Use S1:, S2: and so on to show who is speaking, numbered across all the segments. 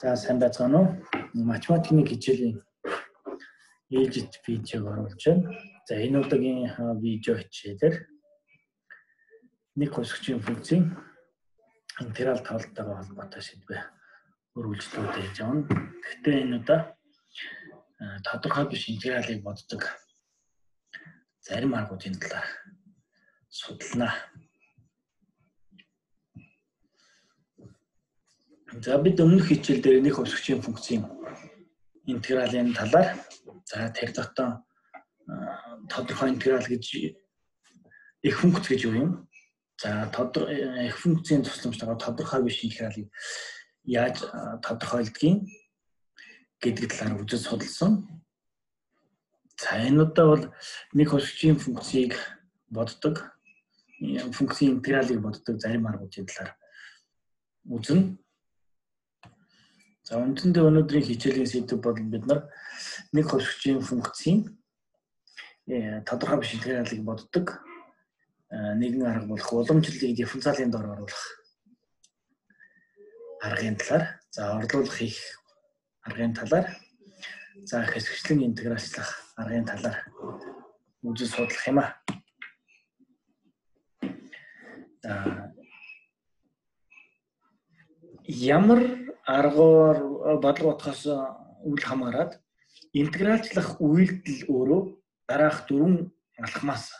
S1: За сайн байцгаана уу? Математикийн хичээлийн ээлжит видеог оруулж байна. За энэ удаагийн видео хичээлээр нэг хосгчийн функцийн интеграл тавалтайгаа холбоотой сэдвээ өргөлжлүүд хийж авна. Гэхдээ энэ удаа тодорхой биш интегралыг боддог зарим аргуудын талаар судалнаа. За бид өмнөх хичээл дээр нэг өсгчийн функцийн интегралын талаар за тэр дотоо тодорхой интеграл гэж их функц гэж юу юм? За тодорхой их функцийн тусламжтайгаар тодорхой биш интегралыг яаж тодорхойлдгийг гэдэг талаар үзэж судалсан. За энэ удаа бол нэг өсгчийн функцийг боддог функцийн интегралыг боддог зарим аргуудын талаар үзнэ. За үндсэндээ өнөөдрийн хичээлийн сэдв бол бид нар нэг хөвсгчийн функцийн э, тодорхой биш интегралыг боддог э, нэгэн арга болох уламжлалыг дифференциалын дор оруулах аргын талаар за орлуулах хийх аргын талаар за хэсэгчлэн интегралчлах аргын талаар үзэл судлах юм а. За ямар аргаар бодлого бодохоос үл хамааран интегралчлах үйлдэл өөрөө дараах дөрвөн алхмаас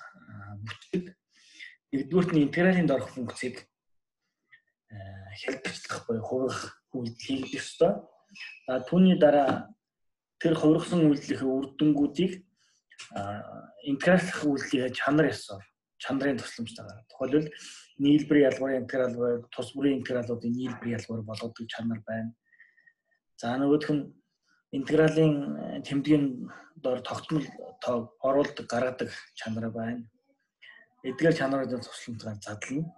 S1: бүтдэг. Нэгдүгürt нь интегралийн дорх функцийг хэлбэрчлэх буюу хувирах үйлдэл хийх ёстой. За түүний дараа тэр хувирсан үйлдэлийн үр дүнгуудыг интеграчлах үйлдлийн чанар ёсоор чанарын тусламжтайгаар. Тухайлбал нийлбэр ялгуурын интеграл буюу тус бүрийн интегралуудын нийлбэр ялгуур болгодог чанар байна. За нөгөөх нь интегралийн э, тэмдгийн дор тогтмол тоог оруулдаг гаргадаг чанар байна. Эдгээр чанаруудын тусламжтайгаар задлана.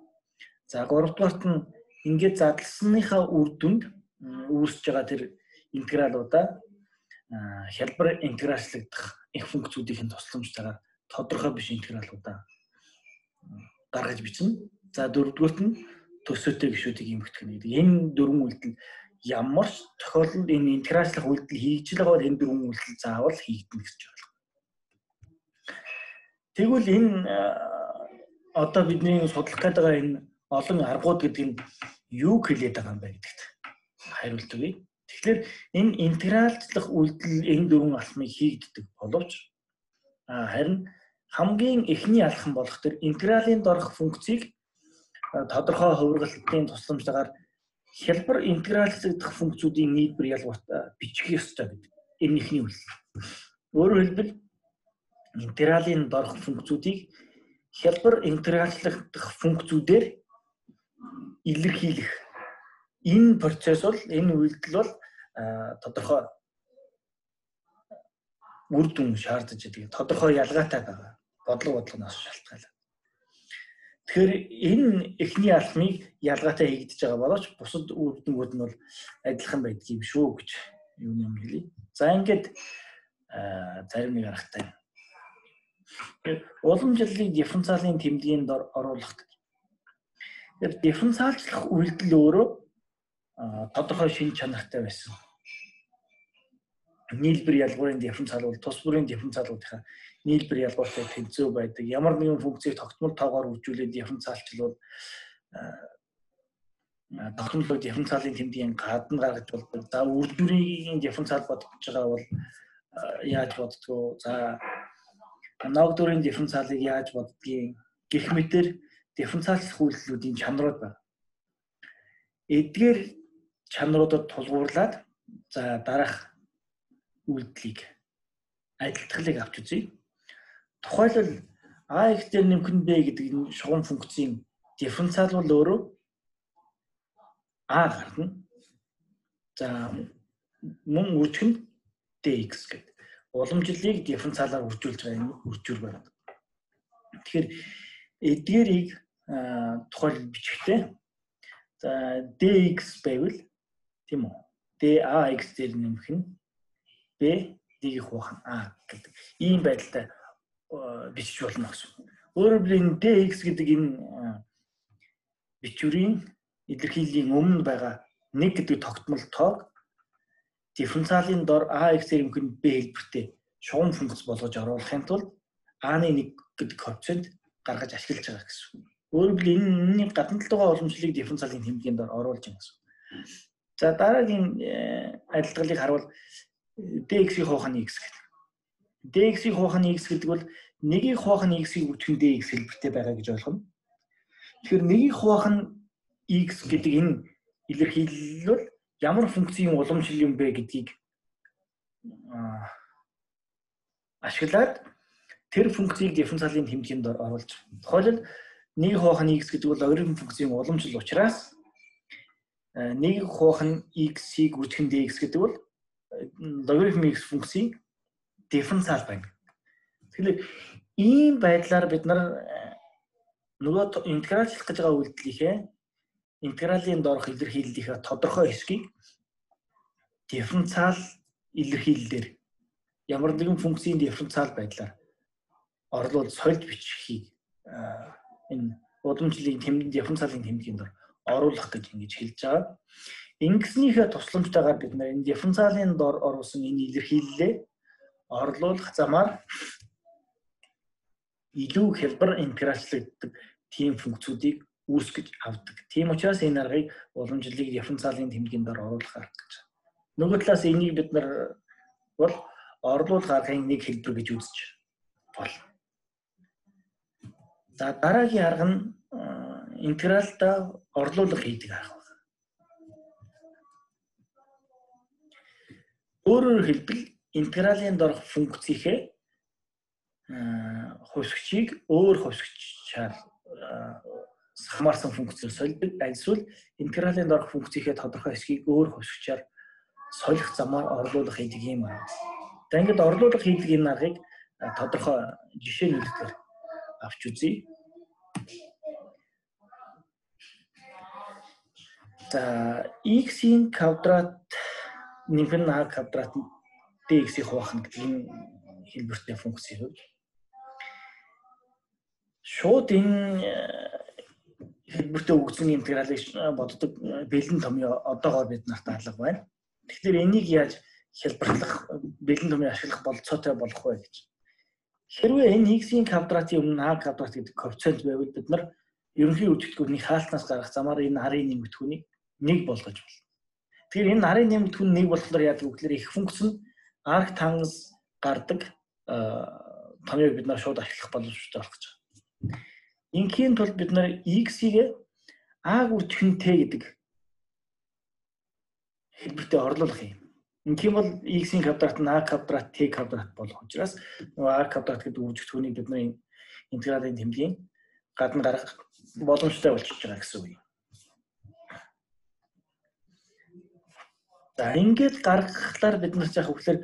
S1: За гуравдугаарт нь ингээд задлсныхаа үр дүнд үүсэж байгаа тэр интегралуудаа хялбар интеграчлагдах их функцүүдийн тусламжтайгаар тодорхой биш интегралуудаа гаргаж бичнэ. За дөрөвдүгürt нь төсөөтэй гişүүдийг эмгэгдэх нь гэдэг. Энэ дөрвөн үйлдэл ямар ч тохиолдолд энэ интеграчлах үйлдэл л байгаа энэ дөрвөн үйлдэл заавал хийгдэнэ гэж байна. Тэгвэл энэ одоо бидний судлах байгаа энэ олон аргууд гэдэг нь юу хэлээд байгаа юм бэ гэдэгт хариулт өгье. Тэгэхээр энэ интегралчлах үйлдэл энэ дөрвөн алхмыг хийгддэг боловч харин хамгийн эхний алхам болох тэр интегралийн дорх функцийг тодорхой хувиргалтын тусламжтайгаар хялбар интегралчлагдах функцүүдийн нийлбэр ялгууртаа бичих ёстой гэдэг. Энэ ихний үйл. Өөрөөр хэлбэл интегралийн дорх функцүүдийг хялбар интегралчлагдах функцүүдээр илэрхийлэх энэ процесс бол энэ үйлдэл бол тодорхой үр дүн шаардаж байгаа. Тодорхой ялгаатай байгаа. Бодлого бодлогоноос шалтгаалаад. Тэгэхээр энэ эхний алхмыг ялгаатай хийгдэж байгаа боловч бусад үрднгүүд нь бол адилхан байдгийг шүү гэж юу юм хэлий. За ингээд зарим нэг аргатай. Уламжлалыг дифференциалын тэмдгийн дор оруулах. Тэгэхээр дифференциалчлах үйлдэл өөрөө тодорхой шин чанартай байсан. Нийлбэр ялгуурын дифференциал бол тус бүрийн дифференциалуудынхаа нийлбэр ялгууртай тэнцүү байдаг. Ямар нэгэн функцийг тогтмол тоогоор үржүүлээд дифференциалчлуул тогтмол дифференциалын тэмдгийн гадна гаргаж болдог. За үрдүрийн дифференциал бодож байгаа бол яаж боддгоо. За ногдурын дифференциалыг яаж боддгийг гэх мэтэр дифференциалчлах үйлдэлүүдийн чанарууд байна. Эдгээр чанаруудад тулгуурлаад за дараах үйлдэлийг адилтгалыг авч үзье. Тухайлбал а их дээр нэмэх b гэдэг энэ шугам функцийн дифференциал бол өөрөө а гарна. За мөн үржих нь dx гэдэг. Уламжлалыг дифференциалаар үржүүлж байгаа юм үржүүр байна. Тэгэхээр эдгээрийг тухайлбал бичихтэй за dx байвал тийм үү? dax дээр нэмэх нь b d-ийг хуваах а гэдэг. Ийм байдалтай бичиж болно гэсэн. Өөрөөр хэлбэл энэ dx гэдэг энэ бичвэрийн илэрхийллийн өмнө байгаа нэг гэдэг тогтмол тоог дифференциалын дор ax-ээр өмнө b хэлбэртэй шугам функц болгож оруулахын тулд a-ны 1 гэдэг коэффициент гаргаж ашиглаж байгаа гэсэн. Өөрөөр хэлбэл энэний гадна талдаа уламжлалыг дифференциалын тэмдгийн дор оруулж байгаа гэсэн. За дараагийн э, адилтгалыг харуул dx-ийн хууханы x гэдэг. dx-ийн хууханы x гэдэг бол нэгийг хуах нь x-ийг үтгэн dx хэлбэртэй байгаа гэж ойлгоно. Тэгэхээр нэгийг хуах нь x гэдэг энэ илэрхийлэл ямар функцийн уламжлал юм бэ гэдгийг ашиглаад тэр функцийг дифференциалын тэмдгийн дор оруулж. Тухайлбал нэг хуах нь x гэдэг бол логарифм функцийн уламжлал учраас нэг хуах нь x-ийг үтгэн dx гэдэг бол логарифм x функцийн дифференциал байна. Тэгэхээр ийм байдлаар бид нар нөгөө интегралчлах гэж байгаа үйлдэлийнхээ интегралийн доорх илэрхийллийнхээ тодорхой хэсгийг дифференциал илэрхийллээр ямар нэгэн функцийн дифференциал байдлаар орлуулж сольж бичихийг энэ удамжлын тэмдэг дифференциалын тэмдгийн дор оруулах гэж ингэж хэлж байгаа. Ингэснийхээ тусламжтайгаар бид нар энэ дифференциалын дор оруулсан энэ илэрхийллээ орлуулах замаар илүү хялбар интегралчлагддаг тийм функцүүдийг үүсгэж авдаг. Тийм учраас энэ аргыг уламжлалыг дифференциалын тэмдгийн дор оруулах арга гэж. Нөгөө талаас энийг бид нар бол орлуулах аргын нэг хэлбэр гэж үзэж болно. За дараагийн арга нь интегралда орлуулга хийдэг арга байна. Өөрөөр хэлбэл интегралийн дорх функцийнхээ хувьсгчийг өөр хувьсгчаар хамаарсан функцээр сольдог. Эсвэл интегралийн дорх функцийнхээ тодорхой хэсгийг өөр хувьсгчаар солих замаар орлуулах хийдэг юм аа. За ингээд орлуулах хийдэг энэ аргыг тодорхой жишээнүүдээр авч үзье. За x-ийн квадрат нэмэх нь а квадрат dx-ийг хуваах гэдэг энэ хэлбэртэй функцийн хувьд шууд энэ хэлбэртэй өгсөн интегралыг боддог бэлэн томьёо одоогоор бид нарт алга байна. Тэгэхээр энийг яаж хэлбэрлэх бэлэн томьёо ашиглах болцоотой болох вэ гэж. Хэрвээ энэ x-ийн квадратын өмнө a квадрат гэдэг коэффициент байвал бид нар ерөнхий үдгтгүүрний хаалтнаас гарах замаар энэ арын нэмэгдэхүүнийг нэг болгож болно. Тэгэхээр энэ арын нэмэгдэхүүн нэг болохоор яг үгээр их функц нь арк тангас гардаг томьёог бид нар шууд ашиглах боломжтой болох гэж байна. Инхийн тулд бид нар x-ийг үржих нь t гэдэг хэлбэртээ орлуулах юм. Инхийн бол x-ийн квадрат нь a квадрат t квадрат болох учраас нөгөө a квадрат гэдэг үржигдэхүүнийг бид нар интегралын тэмдгийн гадна гаргах боломжтой болчихж байгаа гэсэн үг юм. За ингээд гаргахлаар бид нар яг хөвлөр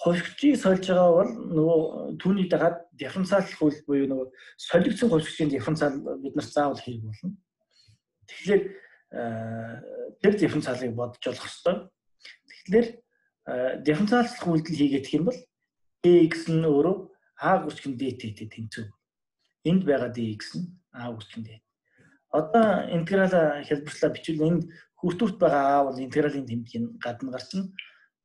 S1: хошигчийг сольж байгаа бол нөгөө түүний дагаад дифференциаллах үйл буюу нөгөө солигдсон хошигчийн дифференциал бид нар заавал хийх болно. Тэгэхээр тэр дифференциалыг бодож олох хэрэгтэй. Тэгэхээр дифференциаллах үйлдэл хийгээд юм бол dx нь өөрөө a гүсгэн dt-тэй тэнцүү. Энд байгаа dx нь a гүсгэн dt. Одоо интеграл хэлбэрчлээ бичвэл энд хүртүүрт байгаа a бол интегралийн тэмдгийн гадна гарчна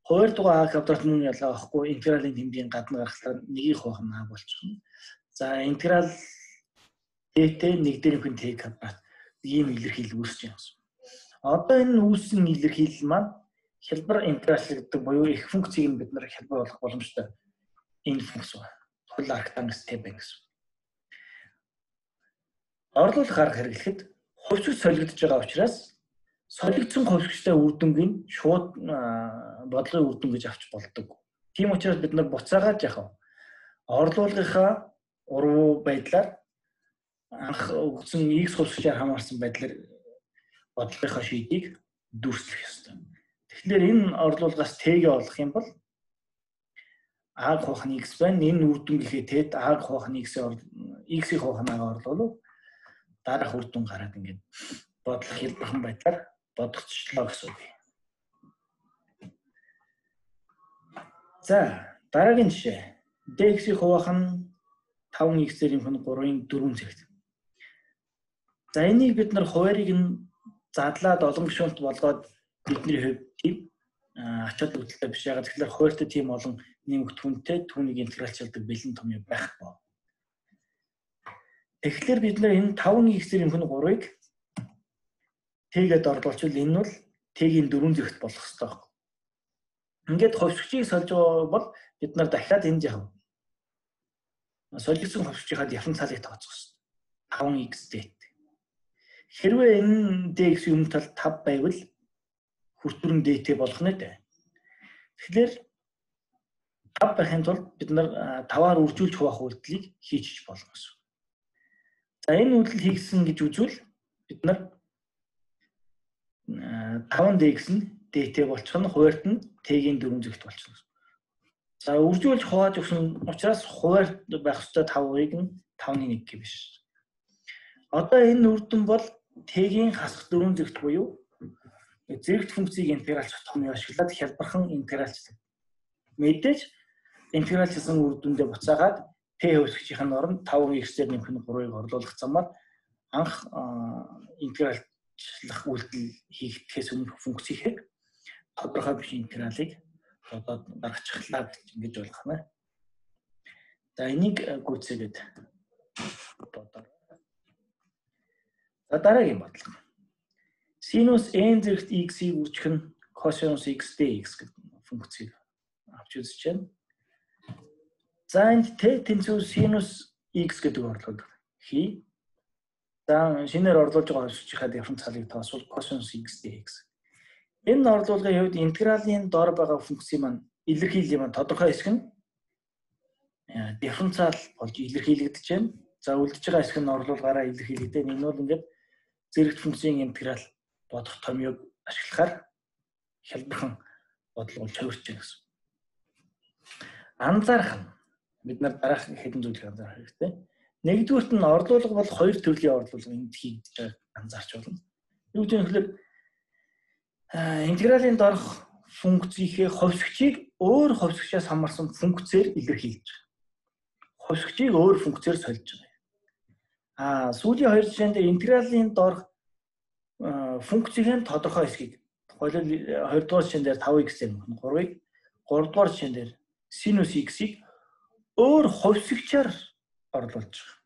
S1: Хоёр дугаар А квадрат мөн ялгаа байхгүй интегралийн тэмдгийн гадна гаргахлаар нэгийг хуваах нь А болчихно. За интеграл dt нэг дээр нөхөн t квадрат ийм илэрхийлэл үүсэж байгаа юм. Одоо энэ үүссэн илэрхийлэл маань хялбар интеграчлагддаг буюу их функцийг нь бид нар хялбар болгох боломжтой энэ функц байна. Тухайн арктангс t байна гэсэн. Орлуулах арга хэрэглэхэд хувьцаг солигдож байгаа учраас солигдсон ховсгчтай үр дүнгийн шууд бодлогын үр дүн гэж авч болдог. Тийм учраас бид нар буцаагаад яхав орлуулгынхаа уруу байдлаар анх өгсөн X ховсгчаар хамаарсан байдлаар бодлогынхаа шийдийг дүрслэх ёстой. Тэгэхээр энэ орлуулгаас Т-гээ олох юм бол А хуваахны X байна. Энэ үр дүнгийнхээ Т-д А хуваахны X-ийн X-ийн хуваахнаа орлуулав. Дараах үр дүн гараад ингээд бодлого хэлбэрхэн байдлаар бодогдчихлоо гэсэн үг. За дараагийн жишээ. DX-ийн хуваах нь 5x-ийн хүн 3-ын 4 зэрэг. За энийг бид нар хуваарийг нь задлаад олон гишүүнт болгоод бидний хувьд ачаал үүдэлтэй биш. Яг тэгэхээр хуультай тийм олон нэмэгдэхүүнтэй түүнийг интегралчилдаг бэлэн том юм байх боо. Тэгэхээр бид нэр энэ 5x-ийн хүн 3-ыг тэгээд орлуулчвал энэ бол Т-ийн дөрөв зэрэгт болох хэрэгтэй байна. Ингээд ховсгчийг сольж байгаа бол бид нар дахиад энэ жав. Солигдсон ховсгчийнхаа дифференциалыг тооцох хэрэгтэй. 5x дэт. Хэрвээ энэ dx юм тал 5 байвал хүртүрэн dt болох нэ дээ. Тэгэхээр 5 байхын тулд бид нар 5-аар үржүүлж хуваах үйлдэлийг хийж болно гэсэн. За энэ үйлдэл хийгсэн гэж үзвэл бид нар 5dx нь dt болчих нь хуваарт нь t-ийн дөрөв зэгт болчихно. За үржүүлж хувааж өгсөн учраас хуваарт байх ёстой 5-ыг нь 5-ны 1 гэх биш. Одоо энэ үрдэн бол t-ийн хасах дөрөв зэгт буюу зэрэгт функцийг интегралчлах томьёо ашиглаад хялбархан интегралчлаг. Мэдээж интегралчлсан үрдүндээ буцаагаад t хөвсгчийн оронд 5x-ээр нэмэх нь 3-ыг орлуулах замаар анх интеграл ажиллах үйлдэл хийхдээс өмнөх функцийг тодорхой биш интегралыг одоо дараачлаа гэж ингэж ойлгох нь. За энийг гүйцээгээд бодоо. За дараагийн бодлого. Синус n зэрэгт x-ийг үржих нь косинус x dx гэдэг функцийг авч үзэж байна. За энд t тэнцүү синус x гэдэг орлогод хий За шинээр орлуулж байгаа хавшчихад дифференциалыг тоосвол cosine x dx. Энэ орлуулгын хувьд интегралийн дор байгаа функцийн маань илэрхийллийн маань тодорхой хэсэг нь дифференциал болж илэрхийлэгдэж байна. За үлдэж байгаа хэсэг нь орлуулгаараа илэрхийлэгдээ. Энэ бол ингээд зэрэгт функцийн интеграл бодох томьёог ашиглахаар хялбархан бодлого төвөрч байна гэсэн. Анзаарах нь бид нар дараах хэдэн зүйлийг анзаарах хэрэгтэй. Нэгдүгürt нь орлуулга бол хоёр төрлийн орлуулга энд хийгдэж анзаарч байна. Юу юм хэлэхээр интегралийн дорх функцийнхээ ховсгчийг өөр ховсгчаас хамаарсан функцээр илэрхийлж байгаа. Ховсгчийг өөр функцээр сольж байгаа. Аа сүүлийн хоёр жишээнд интегралийн дорх функцийн тодорхой хэсгийг хоёул 2 дугаар жишээн дээр 5x юм 3-ыг 3 дугаар жишээн дээр sinus x-ийг өөр ховсгчаар орлуулж байгаа.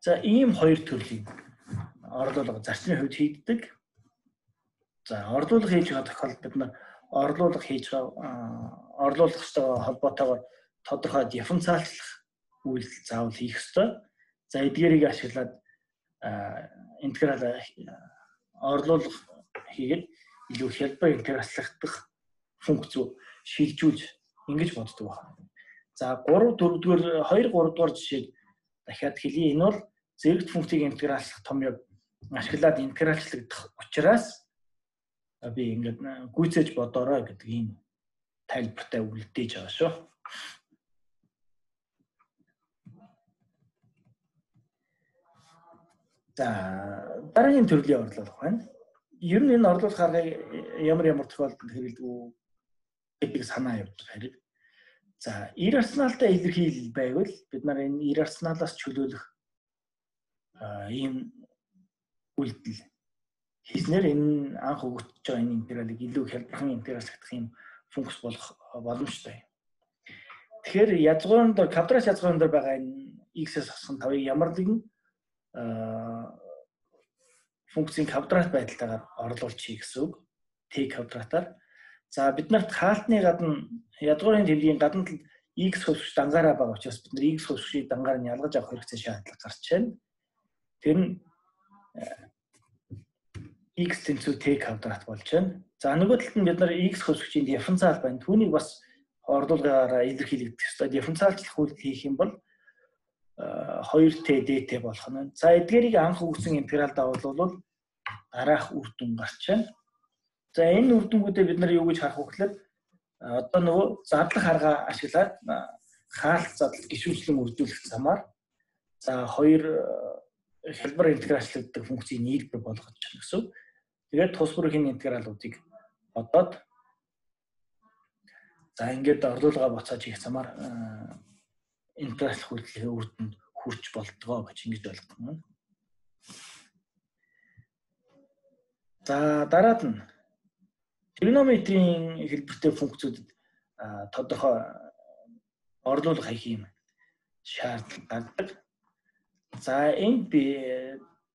S1: За ийм хоёр төрлийн орлуулга зарчмын хувьд хийгддэг. За орлуулга хийж байгаа тохиолдолд бид нар орлуулга хийж байгаа орлуулах ёстой холбоотойгоор тодорхой дифференциалчлах үйлдэл заавал хийх ёстой. За эдгээрийг ашиглаад интеграл орлуулга хийгээд илүү хялбар интеграчлахдах функц шилжүүлж ингэж боддог байна. За 3 4-р 2 3 дугаар жишээг дахиад хэлье. Энэ бол зэрэгт функцийг интегралчлах томьёог ашиглаад интегралчлагдах учраас би ингээд гүйцээж бодорой гэдэг ийм тайлбартай үлдээж байгаа шүү. За дараагийн төрлийн орлуулах байна. Ер нь энэ орлуулах арга ямар ямар тохиолдолд хэрэглэдэг гэдэг санаа явуулж хэрэг. За, иррационалтай илэрхийлэл байвал бид нар энэ иррационалаас чөлөөлөх ийм үйлдэл хийснээр энэ анх өгөгдөж байгаа энэ интегралыг илүү хялбархан интегралчлах юм функц болох боломжтой. Тэгэхээр язгуурын дор квадрат язгуурын дор байгаа энэ x-ээс хасах 5-ыг ямар нэгэн функцийн квадрат байдалтайгаар орлуулчих гэсэн үг. t квадратаар За бид нарт хаалтны гадна ядгуурын төвлийн гадна талд x хөвсгч дангаараа байгаа учраас бид нар x хөвсгчийг дангаар нь ялгаж авах хэрэгцээ шаардлага гарч байна. Тэр нь э, x тэнцүү t квадрат болж байна. За нөгөө талд нь бид нар x хөвсгчийн дифференциал байна. Түүнийг бас орлуулгаараа илэрхийлэгдэх ёстой. Дифференциалчлах үйлдэл хийх юм бол 2t э, dt болох нь. За эдгээрийг анх өгсөн интеграл давуулвал дараах үр дүн гарч байна. За энэ үр дүнгуудыг бид нар юу гэж харах вэ гэхээр одоо нөгөө задлах арга ашиглаад хаалт задлал гişүүслэн үрдүүлэх замаар за хоёр хялбар интеграчлагддаг функцийг нийлбэр болгож байна гэсэн. Тэгээд тус бүрийн интегралуудыг бодоод за ингээд орлуулга буцааж хийх замаар интеграчлах үйлдлийн үр дүнд хүрч болдгоо гэж ингэж ойлгох юм. За дараад нь тригонометрийн хэлбэртэй функцүүдэд тодорхой орлуулга хийх юм шаардлага гардаг. За энд би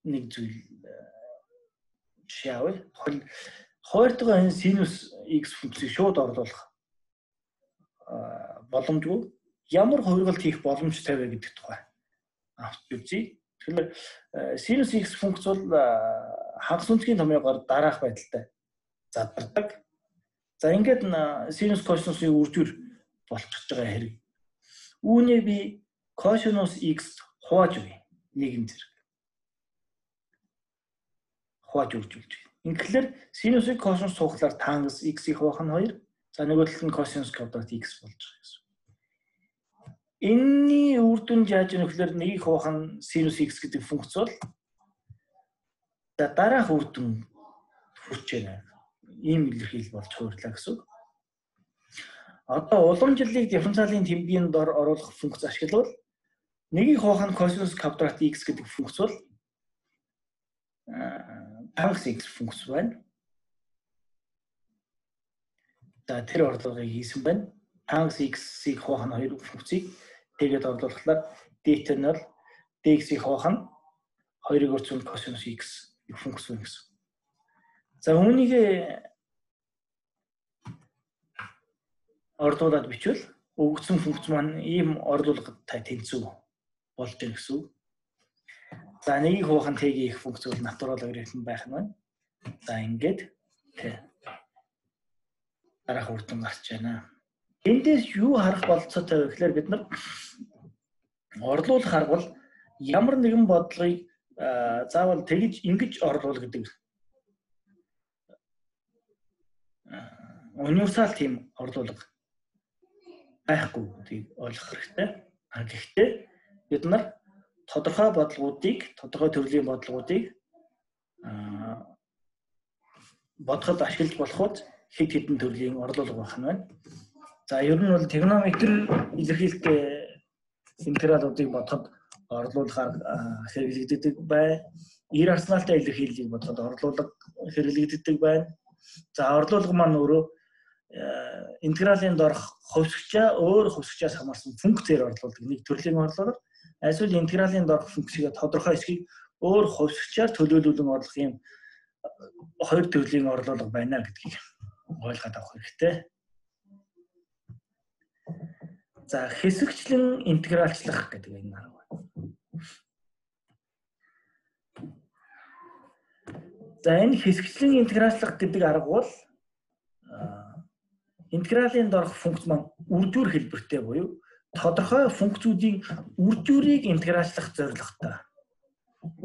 S1: нэг зүйл жишээ авъя. Хоёрдугаар энэ синус x функцийг шууд орлуулах боломжгүй. Ямар хувиргалт хийх боломжтой вэ гэдэг тухай авч үзье. Тэгэхээр синус x функц бол хагас үнцгийн томьёогоор дараах байдалтай задардаг. За ингээд синус косинусын үржүүр болчихж байгаа хэрэг. Үүнийг би косинус x хувааж өгье. Нэгэн зэрэг. Хувааж үржүүлж. Тэгэхээр синусыг косинус сууглаар тангас x-ийг хуваах нь 2. За нөгөө талд нь косинус квадрат x болж байгаа гэсэн. Энийний үр дүнд яаж нөхлөөр нэгийг хуваах нь синус x гэдэг функц бол за дараах үр дүн хүрч байна ийм илэрхийлэл болж хуурлаа гэсэн үг. Одоо уламжлалыг дифференциалын тэмдгийн дор оруулах функц ашиглавал нэгийг хуваах нь косинус квадрат x гэдэг функц бол танс x функц байна. За тэр орлогыг хийсэн байна. Танс x-ийг хуваах нь хоёр функцийг тэгээд орлуулахлаар dt нь бол dx-ийг хуваах нь 2-ыг өрцөн косинус x функц байна гэсэн. За үүнийг орлуулад бичвэл өгсөн функц маань ийм орлуулгатай тэнцүү болж байна гэсэн үг. За нэгийг хуухан тэгийн их функц бол натурал логарифм байх нь байна. За ингээд тэ дараах үр дүн гарч байна. Эндээс юу харах болцоотой вэ гэхээр бид нар орлуулах арга бол ямар нэгэн бодлогыг заавал тэгж ингэж орлуул гэдэг универсал тийм орлуулга байхгүй гэдгийг ойлгох хэрэгтэй. А гэхдээ бид нар тодорхой бодлогуудыг, тодорхой төрлийн бодлогуудыг аа бодоход ашиглаж болоход хэд хэдэн төрлийн орлуулга байх нь байна. За ер нь бол тригонометр илэрхийлэлтэй интегралуудыг бодоход орлуулгаар хэрэглэгддэг бай. Ир арсеналтай илэрхийллийг бодоход орлуулга хэрэглэгддэг байна. За орлуулга маань өөрөө интегралийн дорх хөвсгчаа өөр хөвсгчээс хамаарсан функцээр орлуулдаг нэг төрлийн орлуулга эсвэл интегралийн дорх функцийг тодорхой хэсгийг өөр хөвсгчаар төлөөлүүлэн орлох юм хоёр төрлийн орлуулга байна гэдгийг ойлгоод авах хэрэгтэй. За хэсэгчлэн интегралчлах гэдэг энэ арга байна. За энэ хэсэгчлэн интегралчлах гэдэг арга бол интегралийн дорх функц маань үрдүр хэлбэртэй буюу тодорхой функцүүдийн үрдүрийг интегралчлах зорилготой.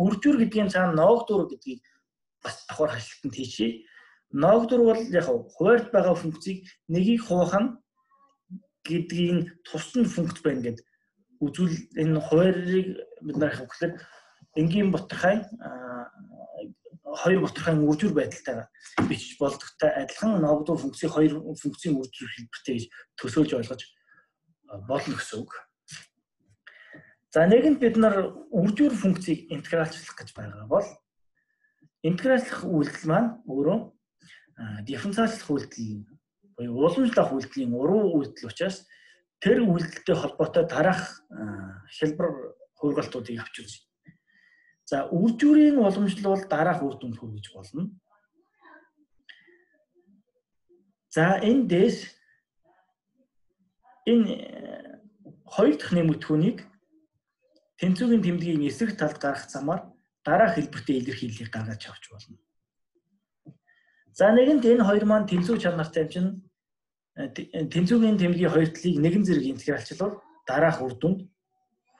S1: Үрдүр гэдгийн цаана ноогдур гэдгийг бас давхар хашлтанд хийчихье. Ноогдур бол яг хуваард байгаа функцийг нэгийг хуваах гэдгийн тусад функц байна гэд үзүүл энэ хуваарийг бид нар хавхлаар энгийн ботхай хоёр ботхойн үржүүр байдалтай бичиж болдогтой адилхан ногдуу функцийн хоёр функцийн үржүүр хэлбэртэй гэж төсөөлж ойлгож болно гэсэн үг. За нэгэнд бид нар үржүүр функцийг интегралчлах гэж байгаа бол интегралчлах үйлдэл маань өөрөө дифференциалчлах үйлдэл буюу уламжлах үйлдэлийн уруу үйлдэл учраас тэр үйлдэлтэй холбоотой дараах хэлбэр хувиргалтуудыг авч үзье. За үржүүрийн уламжлал дараах үр дүнд хүргэж болно. За энэ дэс энэ э, хоёр дахь нэмэгдэхүүнийг тэнцвүүгийн тэмдгийн эсрэг талд гаргах замаар дараах хэлбэртэй илэрхийллийг гаргаж авч болно. За нэгэнт энэ хоёр маань тэнцүү чанартай юм чинь э, тэнцвүүгийн тэмдгийн хоёр талыг нэгэн зэрэг интегралчлал дараах үр дүнд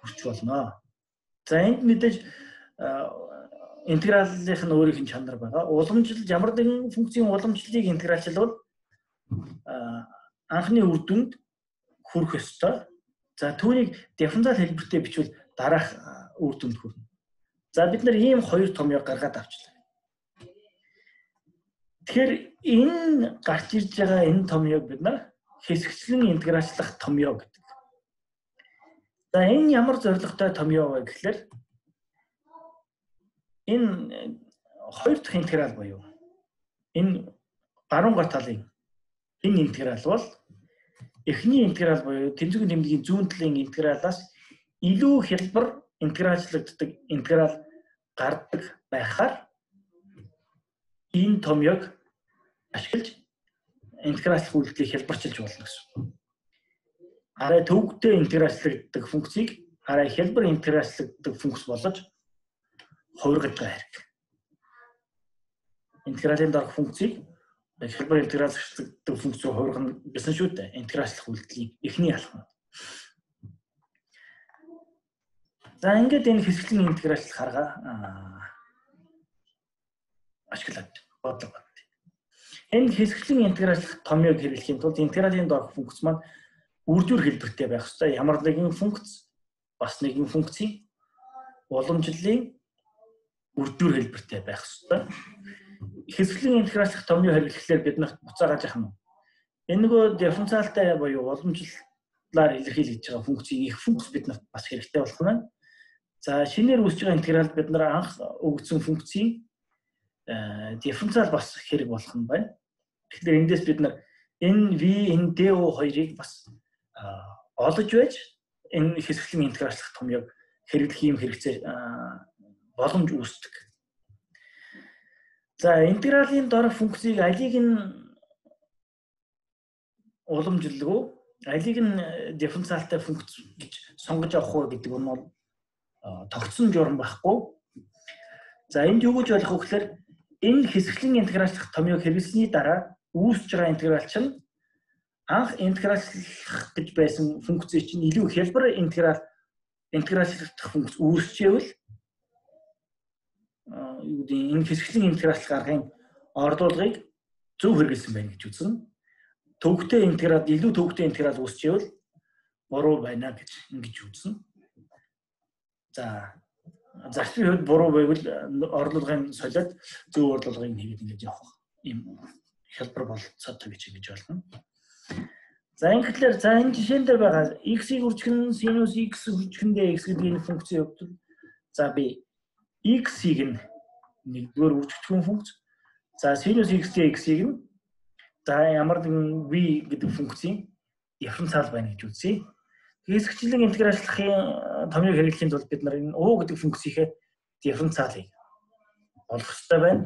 S1: хүрч болно. За энд мэдээж интегралынх нь өөрийнх нь чанар байгаа. Уламжлал ямар нэгэн функцийн уламжлалыг интегралчлал анхны үр дүнд хүрэх ёстой. За түүнийг дифференциал хэлбэртэй бичвэл дараах үр дүнд хүрнэ. За бид нар ийм хоёр томьёог гаргаад авчлаа. Тэгэхээр энэ гарч ирж байгаа энэ томьёог бид нар хэсэгчлэн интегралчлах томьёо гэдэг. За энэ ямар зорилготой томьёо вэ гэхэлэр энэ хоёр дахь интеграл буюу энэ баруун гар талын энэ интеграл бол эхний интеграл буюу тэнцвэрийн тэмдгийн зүүн талын интегралаас илүү хялбар интегралчлагддаг интеграл гардаг байхаар энэ томьёог ашиглаж интегралчлах үйлдэлийг хялбарчилж болно гэсэн. Арай төвөгтэй интегралчлагддаг функцийг арай хялбар интегралчлагддаг функц болгож хувиргадаг хэрэг. Интегралийн дараах функцийг хялбар интегралчлагддаг функц руу хувиргах гэсэн шүү дээ. Интегралчлах үйлдэлийн эхний алхам. За ингээд энэ хэсэглийн интегралчлах арга ашиглаад бодлого бат. Энэ хэсэглийн интегралчлах томьёог хэрэглэхийн тулд интегралийн доорх функц маань үрдүр хэлбэртэй байх ёстой. Ямар нэгэн функц бас нэгэн функцийн уламжлалын үрдүр хэлбэртэй байх ёстой. Хэсэглийн интегралчлах томьёо хэрэглэхлээр бид нарт буцаагааж яах нь. Энэ нөгөө дифференциалтай буюу уламжлалаар илэрхийлж байгаа функцийн их функц бид нарт бас хэрэгтэй болох нь. За шинээр үүсэж байгаа интеграл бид нар анх өгсөн функцийн дифференциал бас хэрэг болох нь байна. Тэгэхээр эндээс бид нар энэ v энэ do хоёрыг бас олж байж энэ хэсэглийн интеграчлах томьёог хэрэглэх юм хэрэгцээ боломж үүсдэг. За интегралийн дор функцийг алийг нь уламжлалгүй алийг нь дифференциалтай функц гэж сонгож авах уу гэдэг нь бол тогтсон журам байхгүй. За энд юу гэж болох вэ гэхээр энэ хэсэглийн интегралчлах томьёог хэрэглэсний дараа үүсэж байгаа интегралч нь анх интегралчлах гэж байсан функцийг чинь илүү хялбар интеграл интегралчлах функц үүсчээвэл юу гэдэг энэ хэсэглийн интегралчлах аргын орлуулгыг зөв хэрэглэсэн байна гэж үзнэ. Төвөгтэй интеграл илүү төвөгтэй интеграл үүсчээвэл буруу байна гэж ингэж үзнэ. За зарчмын хувьд буруу байвал орлуулгын солиод зөв орлуулгыг нэгэд ингэж явах юм хялбар болцоотой гэж ингэж болно. За ингэхлээр за энэ жишээн дээр байгаа x-ийг үржих нь sinus x үржихэндээ x гэдэг энэ функцийн хувьд за би x-ийг нь нэгдүгээр үржигдэхүүн функц за sinus x-ийг нь за ямар нэгэн v гэдэг функцийн дифференциал байна гэж үзье. Хэсэгчлэн интеграчлахын томьёог хэрэглэхийн тулд бид нар энэ уу гэдэг функцийнхээ дифференциалыг олох хэрэгтэй байна.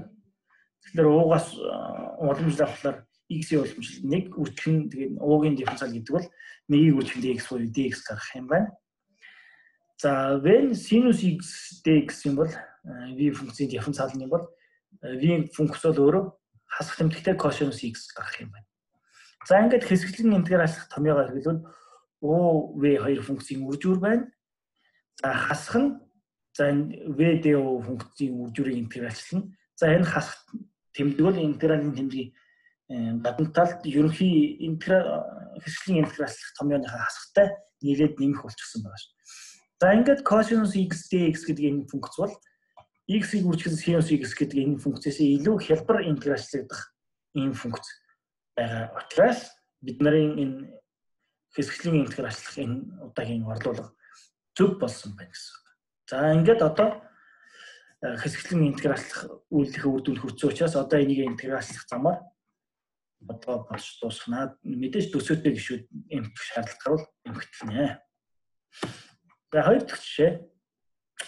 S1: Тэгэхээр уугаас уламжлал авахлаар x-ийн уламжлал 1 үржих нь тэгээд уугийн дифференциал гэдэг бол 1-ийг үржихэд x буюу dx гарах юм байна. За when sinus x dx юм бол v функцийн дифференциал нь бол v функц бол өөрөө хасах тэмдэгтэй cosинус x гарах юм байна. За ингээд хэсэгчлэн интеграалах томьёогоо хэрэглүүл OV2 функцийн үржүүр байна. За хасах нь за энэ VDO функцийн үржүүрийг интегралчлана. За энэ хасах тэмдэг бол интегралийн тэмдгийн э, гадна талд ерөнхий интеграл хэсгийн интегралчлах томьёоныхаа хасахтай нийлээд нэмэх болчихсон шүү. За ингээд cosинус x dx гэдэг энэ функц бол x-ийг үржихэн sinus x гэдэг энэ функцээс илүү хялбар интегралчлагдах ийм функц байгаа учраас бид нарын энэ хэсэгчлийн интеграчлах энэ удаагийн орлуулга зөв болсон байна гэсэн. За ингээд одоо э, хэсэгчлэн интеграчлах үйлдэл үр дүнд хүрсэн учраас одоо энийг интеграчлах замаар одоо болж дуусгана. Мэдээж төсөөтэй гişүүд эмх шаардлага гарвал эмхтэлнэ. За хоёр дахь жишээ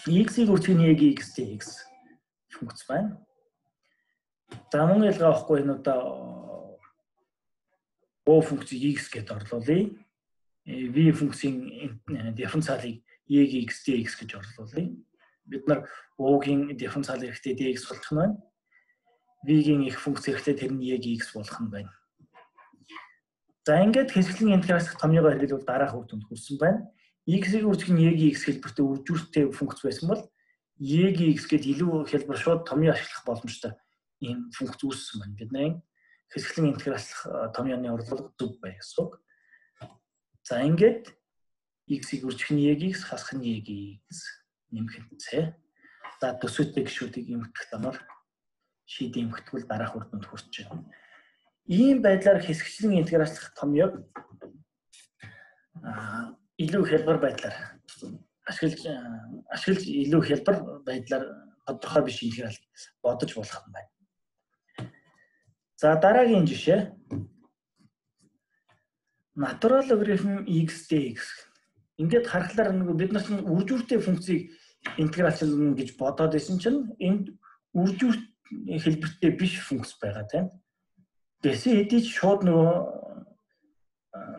S1: x-ийг үржих нь x dx функц байна. За мөн ялгаа авахгүй энэ одоо о функцийг x гэдээ орлуулъя. v функцийн дифференциалыг e-г x dx гэж орлуулъя. Бид нар o-гийн дифференциал хэрэгтэй dx болох нь байна. v-гийн их функц хэрэгтэй тэр нь e-г x болох нь байна. За ингээд хэсэглийн интеграц томьёогоо хэрэглүүл дараах үр дүнд хүрсэн байна. X-ийг үржих нь e-г x хэлбэртэй үржүүртэй функц байсан бол e-г x гээд илүү хэлбэр шууд томьёо ашиглах боломжтой ийм функц үүссэн байна. Бидний хэсэглийн интеграчлах томьёоны орлуулга зөв бай гэсэн үг. За ингээд x-ийг үржих нь y-ийг хасах нь y-ийг нэмэх хэвцээ. За төсөөтэй гişүүдийг эмгэх дамар шийд эмгэтгүүл дараах үр дүнд хүрч байна. Ийм байдлаар хэсэгчлэн интеграчлах томьёог илүү хялбар байдлаар ашиглаж ашиглаж илүү хялбар байдлаар тодорхой биш интеграл бодож болох юм байна. За дараагийн жишээ. Natural logarithm x dx. Ингээд харахаар нэг бид нар чинь үржүүртэй функцийг интегралчлна гэж бодоод исэн чинь энд үржүүрт хэлбэртэй биш функц байгаа тийм. Гэсэн хэдий ч шууд нөгөө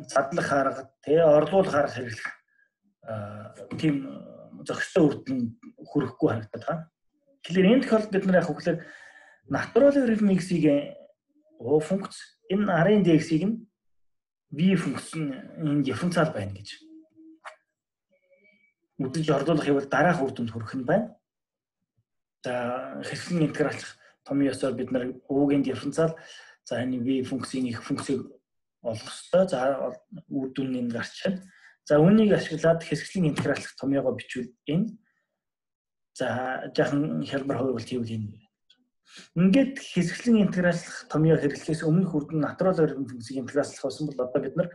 S1: задлах арга тий орлуулах арга хэрэглэх тийм зохистой үрдэн хүрэхгүй харагдаад байна. Тэгэхээр энэ тохиолдолд бид нар яг хөглөр logarithm x-ийг о функц энэ арын dx-ийг нь v функц нь дифференциал байна гэж үдэлж орлуулах юм бол дараах үр дүнд хүрэх нь байна. За хэсгийн интегралчлах том ёсоор бид нар уугийн дифференциал за энэ v функцийн их функцийг олох ёстой. За үр дүн нь гарч чад. За үүнийг ашиглаад хэсгийн интегралчлах томьёогоо бичвэл энэ за жаахан хялбар хувь бол тэгвэл энэ Ингээд хэсэгчлэн интегралчлах томьёо хэрэглэхээс өмнөх үрдэн натурал өргөн функцийг интегралчлах болсон бол одоо бид нар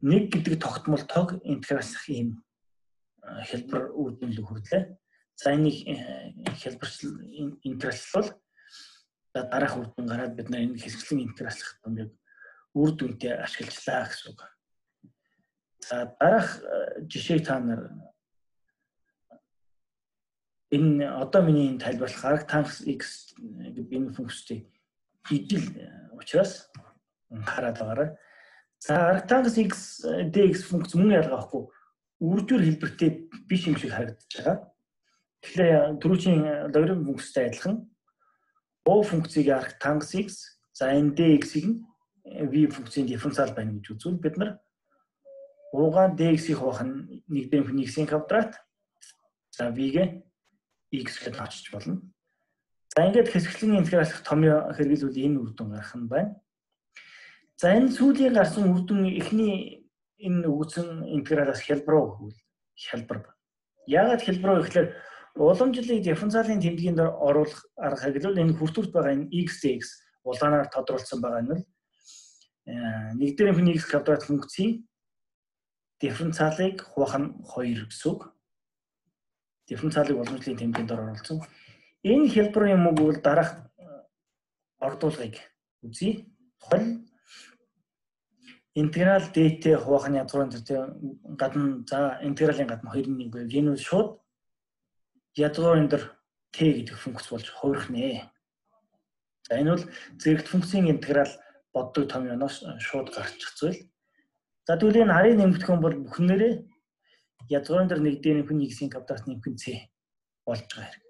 S1: нэг гэдэг тогтмол тог интегралчлах ийм хэлбэр үрдэн л хүрдлээ. За энийг хэлбэрчл интегралчлал дараах үрдэн гараад бид нар энэ хэсэгчлэн интегралчлах томьёог үр дүнтэй ашиглажлаа гэсэн үг. За дараах жишээг та нар энэ одоо миний энэ тайлбарлах арга танхс x гэдэг энэ функцийг ижил учраас хараад байгаарай. За танхс x dx функц мөн ялгаа байхгүй үржүүр хэлбэртэй биш юм шиг харагдаж байгаа. Тэгэхээр түрүүчийн логарифм функцтэй адилхан o функцийг арга танхс x за энэ dx-ийг нь v функцийн дифференциал байна гэж үзвэл бид нар уугаан dx-ийн хуваах нь 1 x-ийн квадрат за v-гээ x гэхэд очиж болно. За ингээд хэсэгчлэн интегралах томьёо хэрэглүүл энэ үр дүн гарах нь байна. За энэ сүүлийн гарсан үр дүн эхний энэ өгсөн интегралаас хялбар хөвөл хялбар. Яагаад хялбар руу гэхээр уламжлалыг дифференциалын тэмдгийн дор оруулах арга хэрэглүүл энэ хүртүрт байгаа энэ x dx улаанаар тодруулсан байгаа нь 1 дээр нь x квадрат функцийн дифференциалыг хуваах нь 2 гэсэн үг дифференциалыг тэмдгийн дор оруулсан. Энэ юм уу гэвэл дараах ордуулгыг үзье. Тухайн интеграл dt хуваахны язгуурын дээр гадна за интегралийн гадна 2-1 гэвэл энэ бол шууд язгуурын дээр t гэдэг функц болж хувирах нэ. За энэ бол зэрэгт функцийн интеграл боддог томьёоноос шууд гарчих зүйл. За тэгвэл энэ арын нэмэгдэх юм бол бүхнээрээ язгуурын дээр нэг дээр нэмэх x-ийн квадрат нэмэх c болж байгаа хэрэг.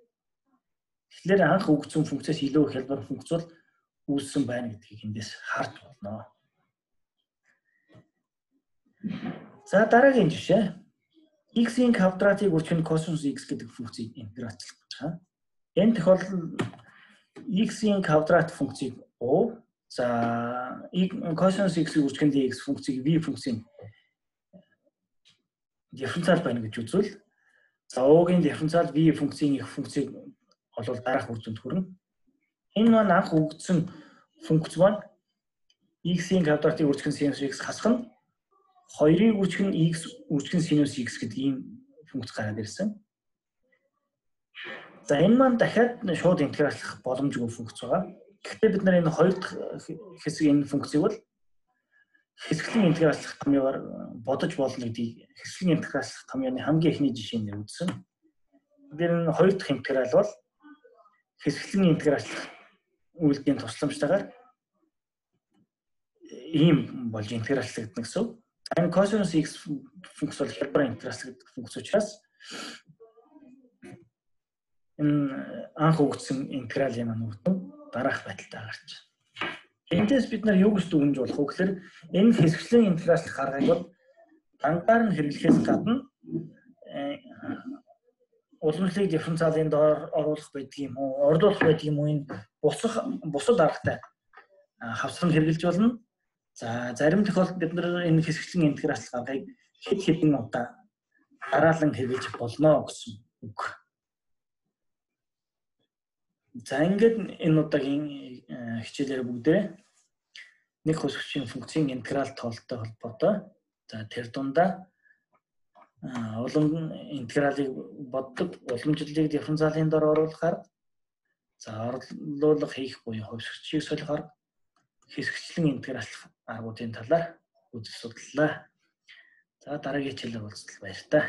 S1: Тэгэхээр анх өгсөн функцээс илүү хялбар функц бол үүссэн байна гэдгийг эндээс харж болно. За дараагийн жишээ. x-ийн квадратыг нь косинус x гэдэг функцийг интеграцлах гэж байгаа. Энэ тохиолдолд x-ийн квадрат функцийг u за косинус x-ийг үржих нь dx функцийг v функцийн дифференциал байна гэж үзвэл за уугийн дифференциал v функцийн их функцийг олвол дараах үр дүнд хүрнэ. Энэ маань анх өгдсөн функц маань x-ийн квадратыг үржих нь sinus x хасах нь 2-ыг үржих нь x үржих sinus x гэдэг ийм функц гараад ирсэн. За энэ маань дахиад шууд интегралчлах боломжгүй функц байгаа. Гэхдээ бид нар энэ хоёр дахь хэсэг энэ функцийг бол хэсэглийн интегралчлах томьёогоор бодож болно гэдгийг хэсгийн интегралчлах томьёоны хамгийн эхний жишээнд үзсэн. Тэр нь хоёр дахь интеграл бол хэсэглийн интегралчлах үйлдлийн тусламжтайгаар ийм болж интегралчлагдана гэсэн. Энэ cosine x функц бол хялбар интегралчлагддаг функц учраас энэ анх өгсөн интегралийн маань үгтэн дараах байдалтай гарч байна. Эндээс бид нар юу гэж дүгнж болох вэ гэхээр энэ хэсэгчлэн интегралчлах аргыг бол дангаар нь хэрэглэхээс гадна э, уламжлалыг дифференциалын доор оруулах байдаг юм уу, ордуулах байдаг юм уу энэ бусах бусад аргатай хавсран хэрэгжилж болно. За зарим тохиолдолд бид нар энэ хэсэгчлэн интегралчлах аргыг хэд хэдэн удаа дараалан хэрэгжилж болно гэсэн үг. За ингээд энэ удаагийн э, хичээлээр бүгдээ нэг хөсгчийн функцийн интеграл тоолтой холбоотой. За тэр дундаа улам интегралыг боддог уламжлалыг дифференциалын дор оруулахаар за орлуулга хийх буюу хувьсгчийг солихоор хэсэгчлэн интеграл аргуудын талаар үзэж судлаа. За дараагийн хичээлээр уулзтал баяр та.